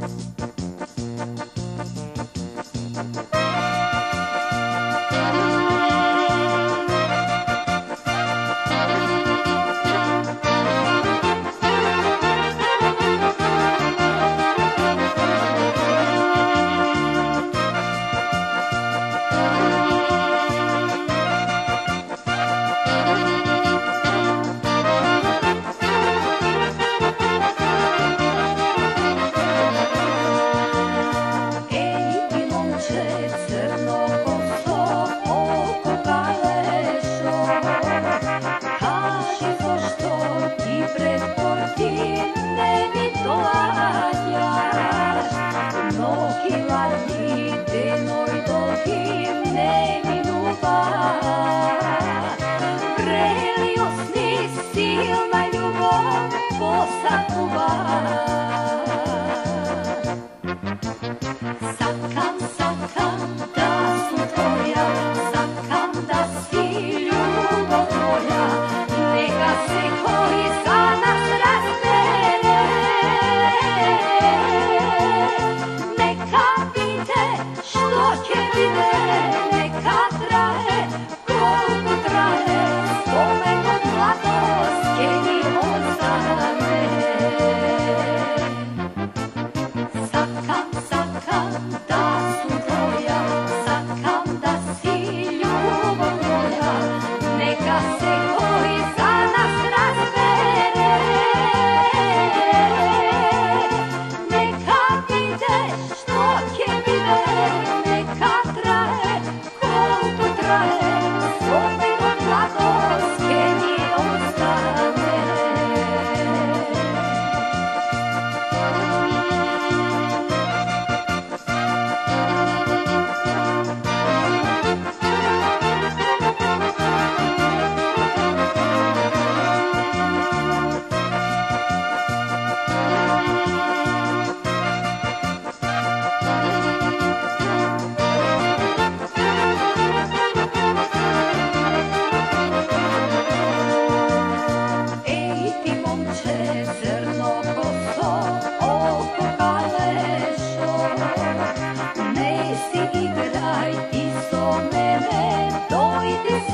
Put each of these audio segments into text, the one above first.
you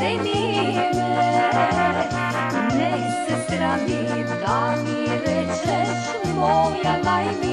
Sakam, sakam, da su tvoja, sakam da